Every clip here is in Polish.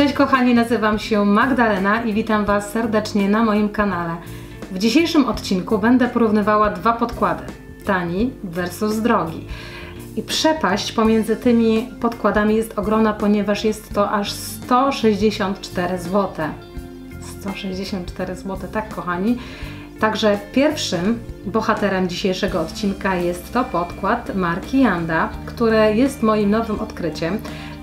Cześć kochani, nazywam się Magdalena i witam Was serdecznie na moim kanale. W dzisiejszym odcinku będę porównywała dwa podkłady. Tani versus drogi. I przepaść pomiędzy tymi podkładami jest ogromna, ponieważ jest to aż 164 zł. 164 zł, tak kochani. Także pierwszym bohaterem dzisiejszego odcinka jest to podkład marki Yanda, który jest moim nowym odkryciem.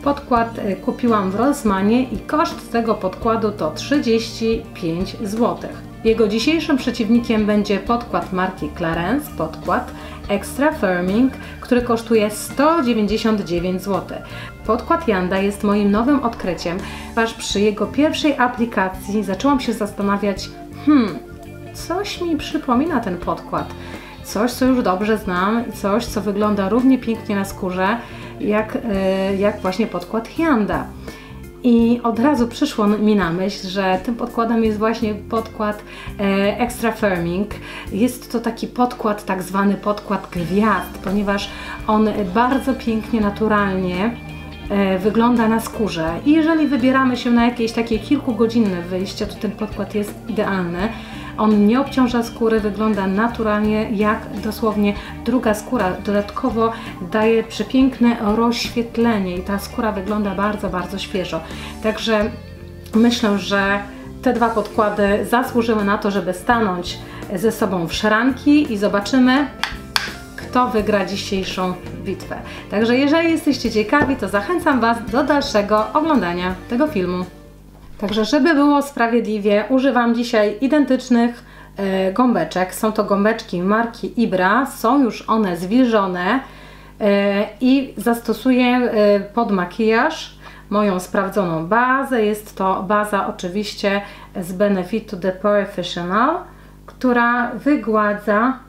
Podkład e, kupiłam w Rossmanie i koszt tego podkładu to 35 zł. Jego dzisiejszym przeciwnikiem będzie podkład marki Clarence, podkład Extra Firming, który kosztuje 199 zł. Podkład Yanda jest moim nowym odkryciem, ponieważ przy jego pierwszej aplikacji zaczęłam się zastanawiać, hmm, coś mi przypomina ten podkład. Coś, co już dobrze znam i coś, co wygląda równie pięknie na skórze, jak, e, jak właśnie podkład Hyanda. I od razu przyszło mi na myśl, że tym podkładem jest właśnie podkład e, Extra Firming. Jest to taki podkład, tak zwany podkład gwiazd, ponieważ on bardzo pięknie, naturalnie e, wygląda na skórze. I jeżeli wybieramy się na jakieś takie kilkugodzinne wyjście, to ten podkład jest idealny. On nie obciąża skóry, wygląda naturalnie jak dosłownie druga skóra. Dodatkowo daje przepiękne rozświetlenie i ta skóra wygląda bardzo, bardzo świeżo. Także myślę, że te dwa podkłady zasłużyły na to, żeby stanąć ze sobą w szranki i zobaczymy, kto wygra dzisiejszą bitwę. Także jeżeli jesteście ciekawi, to zachęcam Was do dalszego oglądania tego filmu. Także żeby było sprawiedliwie, używam dzisiaj identycznych e, gąbeczek. Są to gąbeczki marki Ibra, są już one zwilżone e, i zastosuję e, pod makijaż moją sprawdzoną bazę. Jest to baza oczywiście z Benefitu The Professional, która wygładza,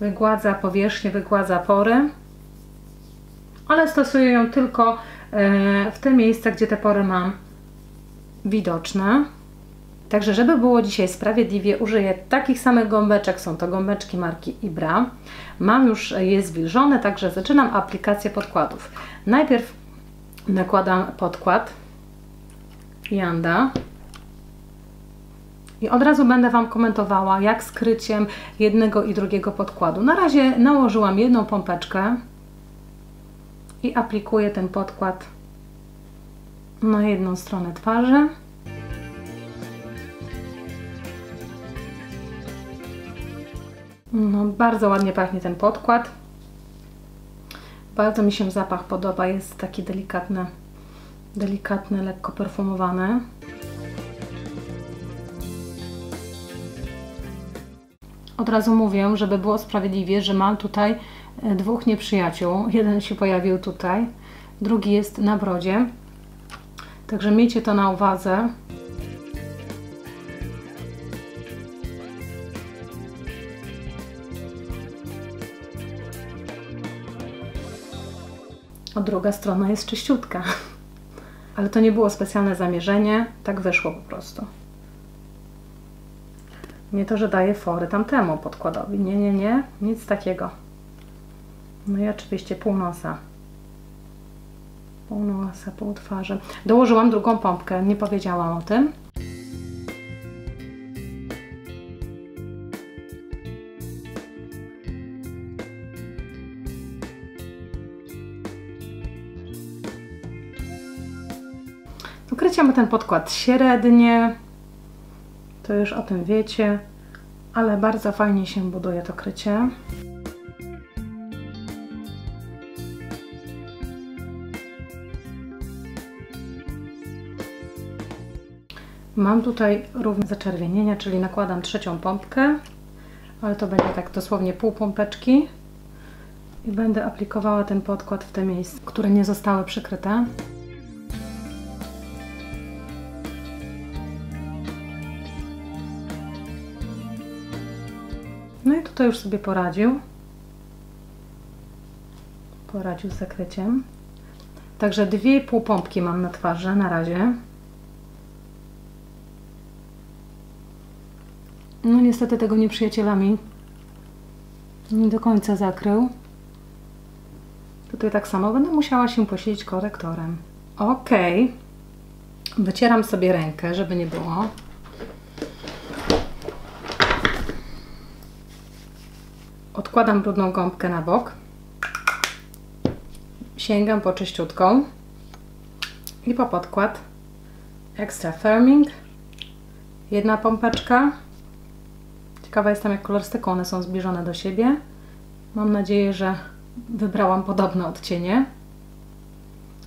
wygładza powierzchnię, wygładza pory, ale stosuję ją tylko w te miejsca, gdzie te pory mam widoczne. Także żeby było dzisiaj sprawiedliwie, użyję takich samych gąbeczek, są to gąbeczki marki Ibra. Mam już je zwilżone, także zaczynam aplikację podkładów. Najpierw nakładam podkład Yanda i od razu będę Wam komentowała, jak skryciem jednego i drugiego podkładu. Na razie nałożyłam jedną pompeczkę i aplikuję ten podkład na jedną stronę twarzy. No, bardzo ładnie pachnie ten podkład. Bardzo mi się zapach podoba, jest taki delikatny, delikatny, lekko perfumowany. Od razu mówię, żeby było sprawiedliwie, że mam tutaj e, dwóch nieprzyjaciół. Jeden się pojawił tutaj, drugi jest na brodzie. Także miejcie to na uwadze. A druga strona jest czyściutka. Ale to nie było specjalne zamierzenie, tak wyszło po prostu. Nie to, że daję fory tamtemu podkładowi. Nie, nie, nie, nic takiego. No i oczywiście pół nosa, pół twarzy. Dołożyłam drugą pompkę, nie powiedziałam o tym. Ukrycie ma ten podkład średnie, to już o tym wiecie, ale bardzo fajnie się buduje to krycie. Mam tutaj również zaczerwienienia, czyli nakładam trzecią pompkę, ale to będzie tak dosłownie pół pompeczki i będę aplikowała ten podkład w te miejsca, które nie zostały przykryte. No i tutaj już sobie poradził. Poradził z zakryciem. Także dwie pół pompki mam na twarzy na razie. No niestety tego nieprzyjacielami nie do końca zakrył. Tutaj tak samo będę musiała się posilić korektorem. Ok. Wycieram sobie rękę, żeby nie było. Odkładam brudną gąbkę na bok. Sięgam po czyściutką i po podkład Extra Firming. Jedna pompeczka. Ciekawa jestem, jak kolorystyką one są zbliżone do siebie. Mam nadzieję, że wybrałam podobne odcienie.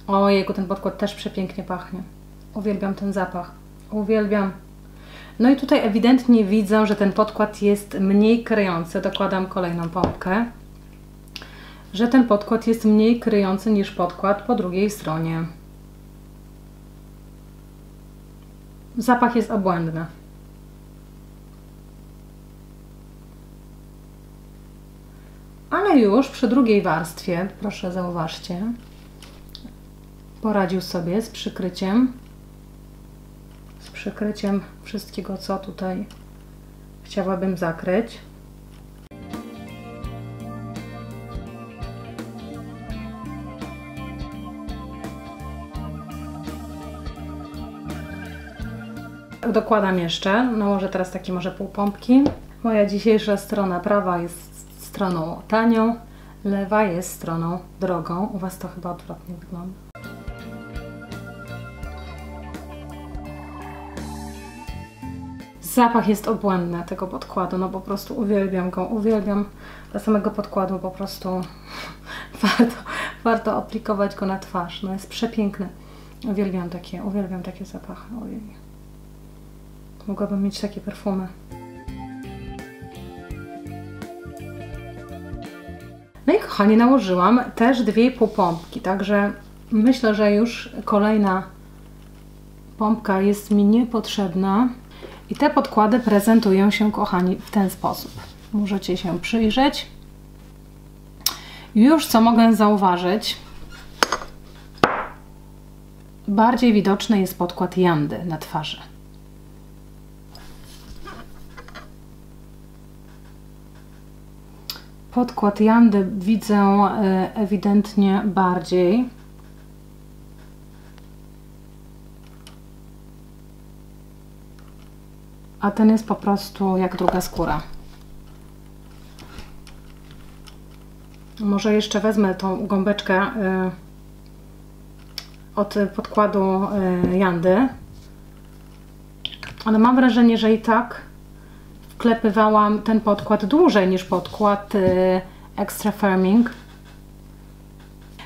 Ojejku, ten podkład też przepięknie pachnie. Uwielbiam ten zapach. Uwielbiam. No i tutaj ewidentnie widzę, że ten podkład jest mniej kryjący. Dokładam kolejną pompkę. Że ten podkład jest mniej kryjący niż podkład po drugiej stronie. Zapach jest obłędny. Ale już przy drugiej warstwie, proszę zauważcie, poradził sobie z przykryciem z przykryciem wszystkiego, co tutaj chciałabym zakryć. Dokładam jeszcze, nałożę teraz takie może półpompki. Moja dzisiejsza strona prawa jest stroną tanią, lewa jest stroną drogą. U Was to chyba odwrotnie wygląda. Zapach jest obłędny tego podkładu, no po prostu uwielbiam go, uwielbiam dla samego podkładu, po prostu warto, warto aplikować go na twarz, no jest przepiękny. Uwielbiam takie, uwielbiam takie zapachy, ojej. Mogłabym mieć takie perfumy. No i kochani, nałożyłam też dwie pompki, także myślę, że już kolejna pompka jest mi niepotrzebna. I te podkłady prezentują się, kochani, w ten sposób. Możecie się przyjrzeć. Już co mogę zauważyć, bardziej widoczny jest podkład Jandy na twarzy. Podkład Jandy widzę e, ewidentnie bardziej. a ten jest po prostu jak druga skóra. Może jeszcze wezmę tą gąbeczkę y, od podkładu y, Jandy, ale mam wrażenie, że i tak wklepywałam ten podkład dłużej niż podkład y, Extra Firming.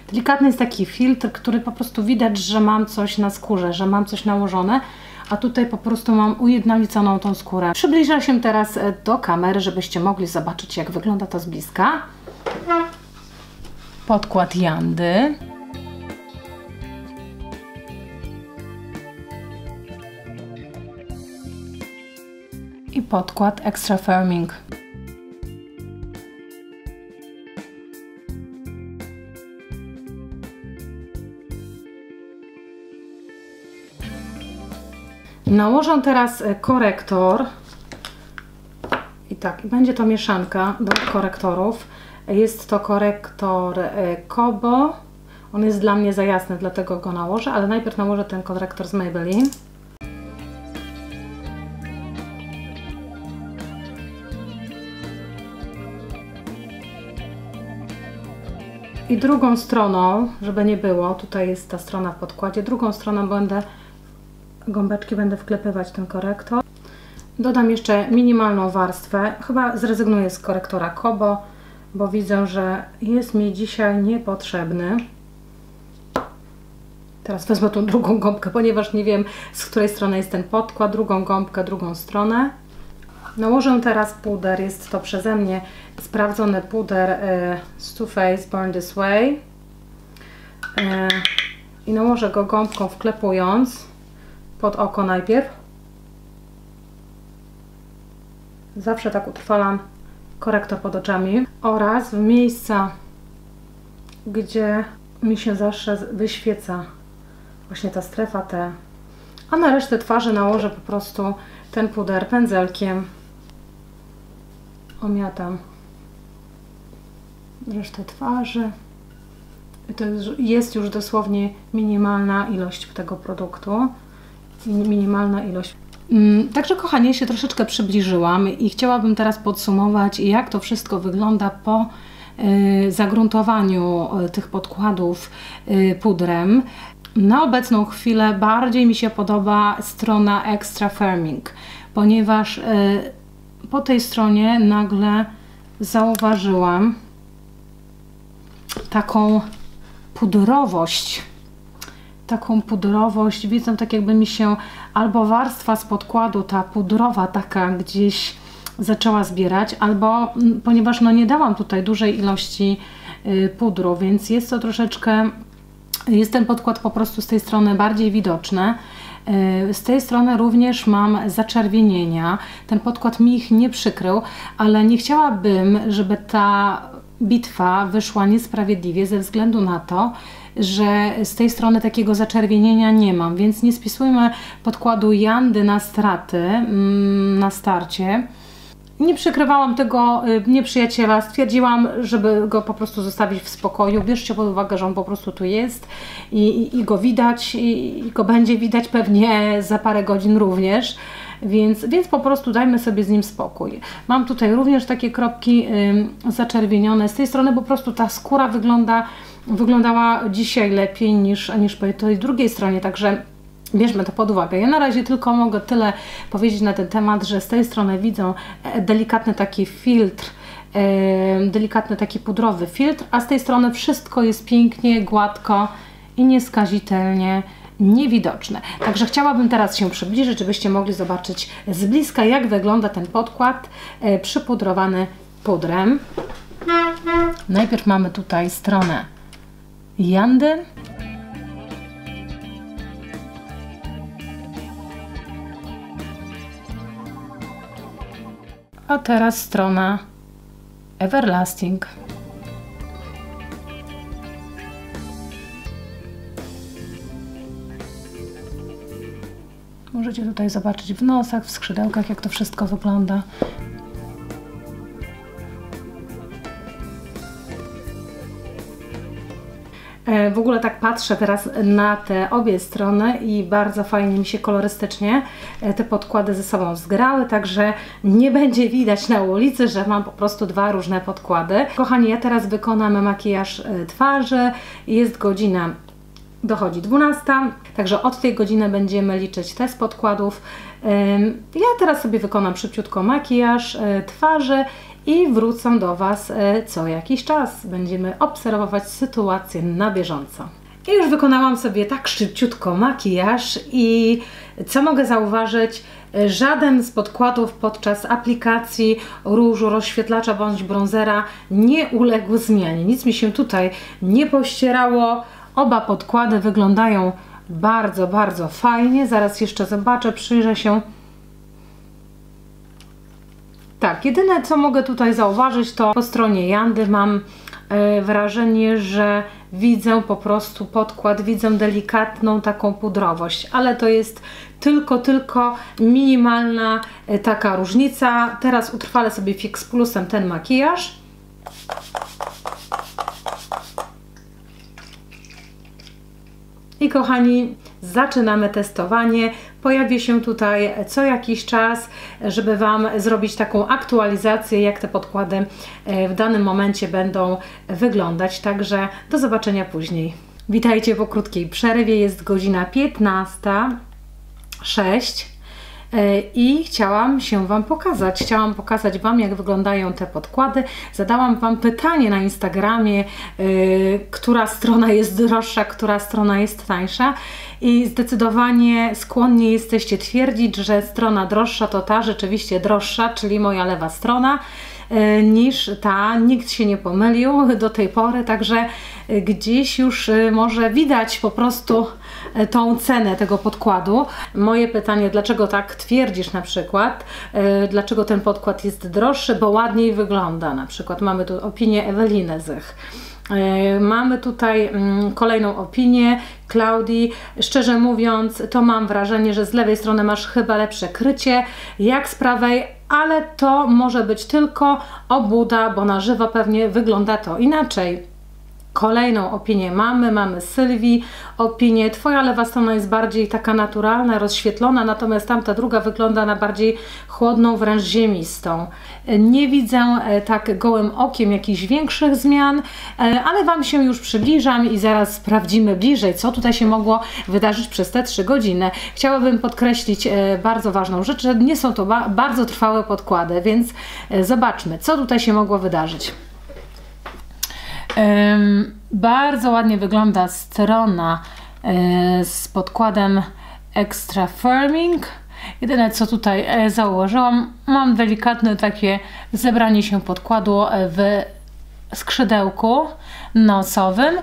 Delikatny jest taki filtr, który po prostu widać, że mam coś na skórze, że mam coś nałożone, a tutaj po prostu mam ujednoliconą tą skórę. Przybliżę się teraz e, do kamery, żebyście mogli zobaczyć jak wygląda to z bliska. Podkład Jandy. Podkład Extra Firming. Nałożę teraz e, korektor i tak, będzie to mieszanka do korektorów. Jest to korektor e, Kobo. On jest dla mnie za jasny, dlatego go nałożę, ale najpierw nałożę ten korektor z Maybelline. I drugą stroną, żeby nie było, tutaj jest ta strona w podkładzie, drugą stroną będę gąbeczki będę wklepywać ten korektor. Dodam jeszcze minimalną warstwę. Chyba zrezygnuję z korektora Kobo, bo widzę, że jest mi dzisiaj niepotrzebny. Teraz wezmę tą drugą gąbkę, ponieważ nie wiem z której strony jest ten podkład. Drugą gąbkę, drugą stronę. Nałożę teraz puder. Jest to przeze mnie sprawdzony puder e, z Too Faced Burn This Way. E, I nałożę go gąbką wklepując pod oko najpierw. Zawsze tak utrwalam korektor pod oczami oraz w miejsca, gdzie mi się zawsze wyświeca właśnie ta strefa T. A na resztę twarzy nałożę po prostu ten puder pędzelkiem. Omiatam resztę twarzy. To jest już dosłownie minimalna ilość tego produktu. minimalna ilość. Mm, także kochanie, się troszeczkę przybliżyłam i chciałabym teraz podsumować, jak to wszystko wygląda po y, zagruntowaniu y, tych podkładów y, pudrem. Na obecną chwilę bardziej mi się podoba strona Extra Firming, ponieważ po tej stronie nagle zauważyłam taką pudrowość taką pudrowość, widzę tak jakby mi się albo warstwa z podkładu, ta pudrowa taka gdzieś zaczęła zbierać, albo mm, ponieważ no nie dałam tutaj dużej ilości y, pudru, więc jest to troszeczkę, jest ten podkład po prostu z tej strony bardziej widoczny. Y, z tej strony również mam zaczerwienienia. Ten podkład mi ich nie przykrył, ale nie chciałabym, żeby ta bitwa wyszła niesprawiedliwie ze względu na to, że z tej strony takiego zaczerwienienia nie mam, więc nie spisujmy podkładu jandy na straty mm, na starcie. Nie przykrywałam tego y, nieprzyjaciela, stwierdziłam, żeby go po prostu zostawić w spokoju. Bierzcie pod uwagę, że on po prostu tu jest i, i, i go widać, i, i, go będzie widać pewnie za parę godzin również. Więc, więc po prostu dajmy sobie z nim spokój. Mam tutaj również takie kropki y, zaczerwienione. Z tej strony po prostu ta skóra wygląda wyglądała dzisiaj lepiej niż, niż po tej drugiej stronie, także Bierzmy to pod uwagę. Ja na razie tylko mogę tyle powiedzieć na ten temat, że z tej strony widzę e, delikatny taki filtr, e, delikatny taki pudrowy filtr, a z tej strony wszystko jest pięknie, gładko i nieskazitelnie niewidoczne. Także chciałabym teraz się przybliżyć, żebyście mogli zobaczyć z bliska, jak wygląda ten podkład e, przypudrowany pudrem. Najpierw mamy tutaj stronę Jandy. A teraz strona Everlasting. Możecie tutaj zobaczyć w nosach, w skrzydełkach, jak to wszystko wygląda. W ogóle tak patrzę teraz na te obie strony i bardzo fajnie mi się kolorystycznie e, te podkłady ze sobą zgrały, także nie będzie widać na ulicy, że mam po prostu dwa różne podkłady. Kochani, ja teraz wykonam makijaż e, twarzy. Jest godzina dochodzi 12, także od tej godziny będziemy liczyć test podkładów. Ja teraz sobie wykonam szybciutko makijaż twarzy i wrócę do Was e, co jakiś czas. Będziemy obserwować sytuację na bieżąco. I już wykonałam sobie tak szybciutko makijaż i co mogę zauważyć, żaden z podkładów podczas aplikacji różu, rozświetlacza bądź bronzera nie uległ zmianie. Nic mi się tutaj nie pościerało. Oba podkłady wyglądają bardzo, bardzo fajnie. Zaraz jeszcze zobaczę, przyjrzę się tak, jedyne co mogę tutaj zauważyć to po stronie Jandy mam e, wrażenie, że widzę po prostu podkład, widzę delikatną taką pudrowość, ale to jest tylko, tylko minimalna e, taka różnica. Teraz utrwalę sobie Fix Plusem ten makijaż. I kochani, zaczynamy testowanie. Pojawi się tutaj co jakiś czas, żeby Wam zrobić taką aktualizację, jak te podkłady e, w danym momencie będą wyglądać. Także do zobaczenia później. Witajcie po krótkiej przerwie, jest godzina 15.06 e, i chciałam się Wam pokazać. Chciałam pokazać Wam, jak wyglądają te podkłady. Zadałam Wam pytanie na Instagramie, yy, która strona jest droższa, która strona jest tańsza i zdecydowanie skłonni jesteście twierdzić, że strona droższa to ta rzeczywiście droższa, czyli moja lewa strona e, niż ta. Nikt się nie pomylił do tej pory, także e, gdzieś już e, może widać po prostu tą cenę tego podkładu. Moje pytanie, dlaczego tak twierdzisz na przykład? Dlaczego ten podkład jest droższy? Bo ładniej wygląda. Na przykład mamy tu opinię Eweliny Zych. E, mamy tutaj mm, kolejną opinię Klaudii. Szczerze mówiąc, to mam wrażenie, że z lewej strony masz chyba lepsze krycie jak z prawej, ale to może być tylko obuda, bo na żywo pewnie wygląda to inaczej. Kolejną opinię mamy, mamy Sylwii opinię. Twoja lewa strona jest bardziej taka naturalna, rozświetlona, natomiast tamta druga wygląda na bardziej chłodną, wręcz ziemistą. Nie widzę e, tak gołym okiem jakichś większych zmian, e, ale Wam się już przybliżam i zaraz sprawdzimy bliżej, co tutaj się mogło wydarzyć przez te 3 godziny. Chciałabym podkreślić e, bardzo ważną rzecz, że nie są to bardzo trwałe podkłady, więc zobaczmy, co tutaj się mogło wydarzyć. Bardzo ładnie wygląda strona e, z podkładem Extra Firming. Jedyne co tutaj e, założyłam, mam delikatne takie zebranie się podkładu e, w skrzydełku nosowym.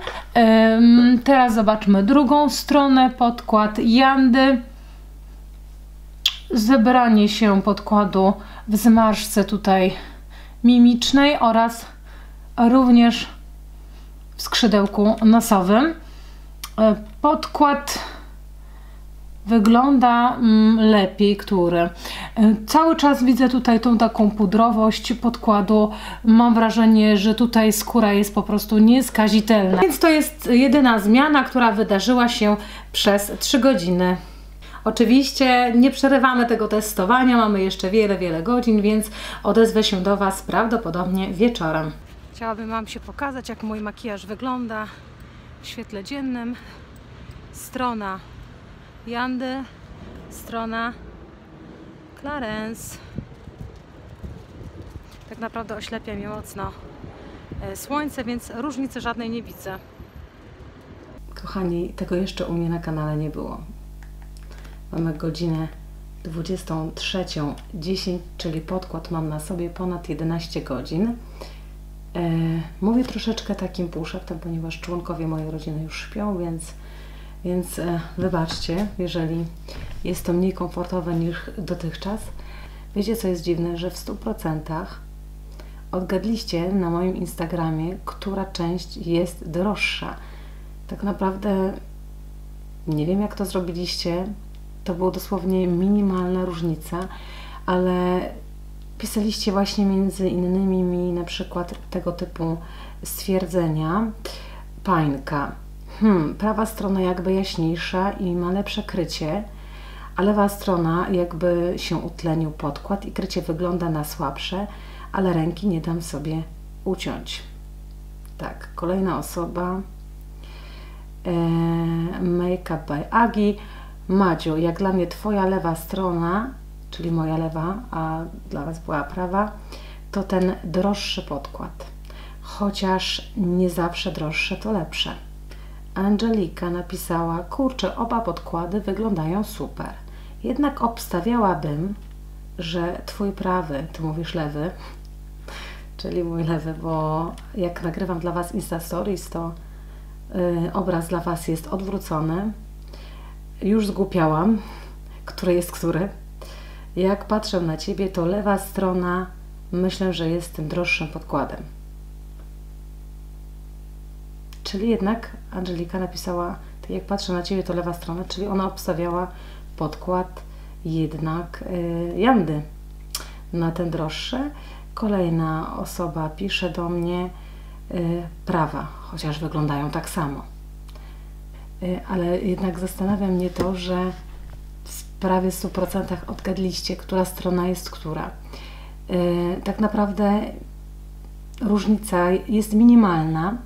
Teraz zobaczmy drugą stronę, podkład Jandy. Zebranie się podkładu w zmarszce tutaj mimicznej oraz również w skrzydełku nosowym. E, podkład wygląda mm, lepiej, który. E, cały czas widzę tutaj tą taką pudrowość podkładu. Mam wrażenie, że tutaj skóra jest po prostu nieskazitelna. Więc to jest jedyna zmiana, która wydarzyła się przez 3 godziny. Oczywiście nie przerywamy tego testowania, mamy jeszcze wiele, wiele godzin, więc odezwę się do Was prawdopodobnie wieczorem. Chciałabym Wam się pokazać, jak mój makijaż wygląda w świetle dziennym. Strona Jandy, strona Clarence. Tak naprawdę oślepia mnie mocno e, słońce, więc różnicy żadnej nie widzę. Kochani, tego jeszcze u mnie na kanale nie było. Mamy godzinę 23.10, czyli podkład mam na sobie ponad 11 godzin. E, mówię troszeczkę takim półszeptem, ponieważ członkowie mojej rodziny już śpią, więc, więc e, wybaczcie, jeżeli jest to mniej komfortowe niż dotychczas. Wiecie, co jest dziwne, że w 100% odgadliście na moim Instagramie, która część jest droższa. Tak naprawdę nie wiem, jak to zrobiliście. To była dosłownie minimalna różnica, ale Pisaliście właśnie między innymi mi na przykład tego typu stwierdzenia. Pańka. Hmm, prawa strona jakby jaśniejsza i ma lepsze krycie, a lewa strona jakby się utlenił podkład i krycie wygląda na słabsze, ale ręki nie dam sobie uciąć. Tak, kolejna osoba. Eee, by Agi. Madziu, jak dla mnie Twoja lewa strona czyli moja lewa, a dla Was była prawa, to ten droższy podkład. Chociaż nie zawsze droższe to lepsze. Angelika napisała: Kurczę, oba podkłady wyglądają super. Jednak obstawiałabym, że Twój prawy, Ty mówisz lewy, czyli mój lewy, bo jak nagrywam dla Was Insta Stories, to yy, obraz dla Was jest odwrócony. Już zgłupiałam, który jest który. Jak patrzę na Ciebie, to lewa strona myślę, że jest tym droższym podkładem. Czyli jednak Angelika napisała, tak jak patrzę na Ciebie, to lewa strona, czyli ona obstawiała podkład jednak y, Jandy na ten droższy. Kolejna osoba pisze do mnie y, prawa, chociaż wyglądają tak samo. Y, ale jednak zastanawia mnie to, że prawie 100% odgadliście, która strona jest która. Y, tak naprawdę różnica jest minimalna.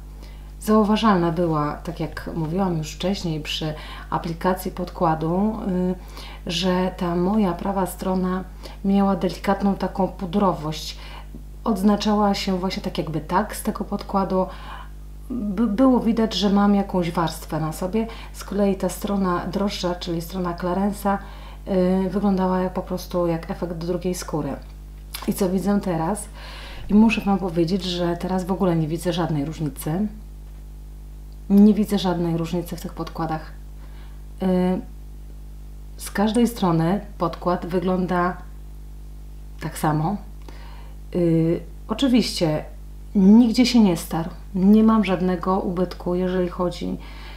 Zauważalna była, tak jak mówiłam już wcześniej przy aplikacji podkładu, y, że ta moja prawa strona miała delikatną taką pudrowość. Odznaczała się właśnie tak jakby tak z tego podkładu. Było widać, że mam jakąś warstwę na sobie. Z kolei ta strona droższa, czyli strona Clarensa, wyglądała jak po prostu jak efekt drugiej skóry. I co widzę teraz? I muszę Wam powiedzieć, że teraz w ogóle nie widzę żadnej różnicy. Nie widzę żadnej różnicy w tych podkładach. Y, z każdej strony podkład wygląda tak samo. Y, oczywiście nigdzie się nie starł. Nie mam żadnego ubytku, jeżeli chodzi Y,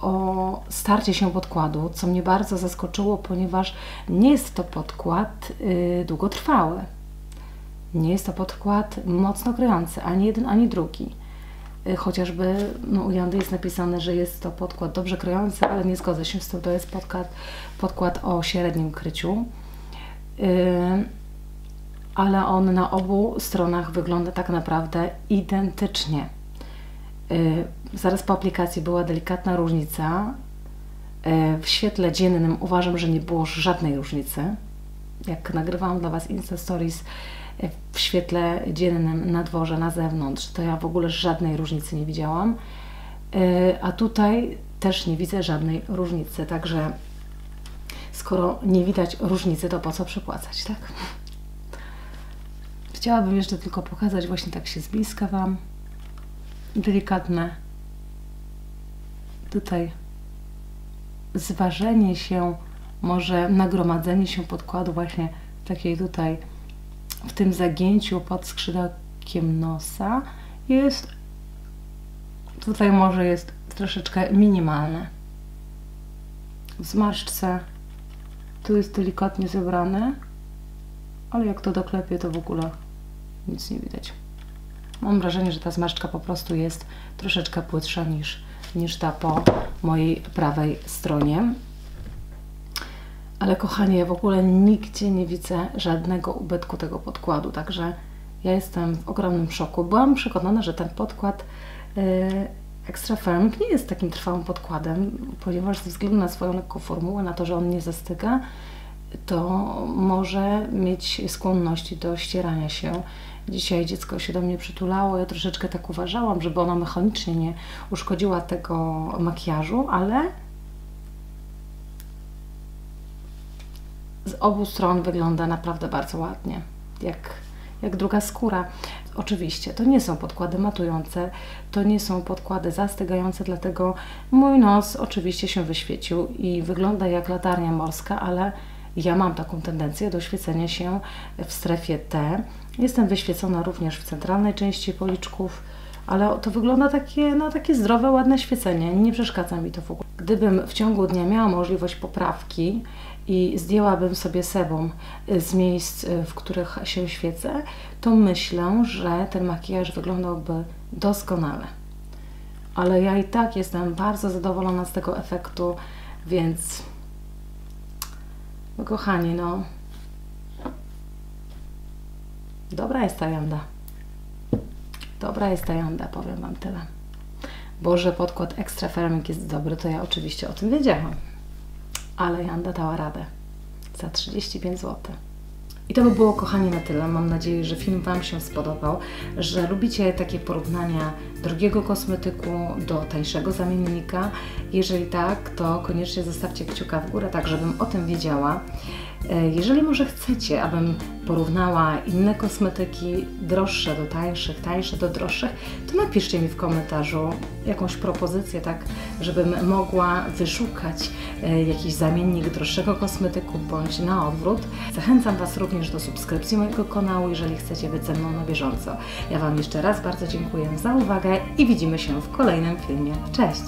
o starcie się podkładu, co mnie bardzo zaskoczyło, ponieważ nie jest to podkład y, długotrwały. Nie jest to podkład mocno kryjący, ani jeden, ani drugi. y, chociażby no, u Jandy jest napisane, że jest to podkład dobrze kryjący, ale nie zgodzę się z tym, to jest podkład, podkład o średnim kryciu. Ale on na obu stronach wygląda tak naprawdę identycznie. Yy, zaraz po aplikacji była delikatna różnica. Yy, w świetle dziennym uważam, że nie było żadnej różnicy. Jak nagrywałam dla Was Insta Stories yy, w świetle dziennym na dworze, na zewnątrz, to ja w ogóle żadnej różnicy nie widziałam. A tutaj też nie widzę żadnej różnicy, także skoro nie widać różnicy, to po co przepłacać, tak? Chciałabym jeszcze tylko pokazać właśnie tak się z bliska Wam. Delikatne tutaj zważenie się, może nagromadzenie się podkładu właśnie takiej tutaj w tym zagięciu pod skrzydełkiem nosa jest tutaj może jest troszeczkę minimalne. W zmarszczce tu jest delikatnie zebrane, ale jak to doklepię, to w ogóle nic nie widać. Mam wrażenie, że ta zmarszczka po prostu jest troszeczkę płytsza niż, niż ta po mojej prawej stronie. Ale kochanie, w ogóle nigdzie nie widzę żadnego ubytku tego podkładu, także ja jestem w ogromnym szoku. Byłam przekonana, że ten podkład yy, Extra Firm nie jest takim trwałym podkładem, ponieważ ze względu na swoją lekką formułę, na to, że on nie zastyga, to może mieć skłonności do ścierania się. Dzisiaj dziecko się do mnie przytulało, ja troszeczkę tak uważałam, żeby ona mechanicznie nie uszkodziła tego makijażu, ale z obu stron wygląda naprawdę bardzo ładnie, jak, jak druga skóra. Oczywiście, to nie są podkłady matujące, to nie są podkłady zastygające, dlatego mój nos oczywiście się wyświecił i wygląda jak latarnia morska, ale ja mam taką tendencję do świecenia się w strefie T. Jestem wyświecona również w centralnej części policzków, ale to wygląda takie, no, takie zdrowe, ładne świecenie. Nie przeszkadza mi to w ogóle. Gdybym w ciągu dnia miała możliwość poprawki i zdjęłabym sobie sebum z miejsc, w których się świecę, to myślę, że ten makijaż wyglądałby doskonale. Ale ja i tak jestem bardzo zadowolona z tego efektu, więc no kochani, no. Dobra jest ta janda. Dobra jest ta janda, powiem Wam tyle. Boże, podkład Extra Firming jest dobry, to ja oczywiście o tym wiedziałam. Ale janda dała radę. Za 35 zł. I to by było, kochani, na tyle. Mam nadzieję, że film Wam się spodobał, że lubicie takie porównania drogiego kosmetyku do tańszego zamiennika. Jeżeli tak, to koniecznie zostawcie kciuka w górę, tak żebym o tym wiedziała. E, jeżeli może chcecie, abym porównała inne kosmetyki, droższe do tańszych, tańsze do droższych, to napiszcie mi w komentarzu jakąś propozycję, tak, żebym mogła wyszukać e, jakiś zamiennik droższego kosmetyku bądź na odwrót. Zachęcam Was również do subskrypcji mojego kanału, jeżeli chcecie być ze mną na bieżąco. Ja Wam jeszcze raz bardzo dziękuję za uwagę i widzimy się w kolejnym filmie. Cześć!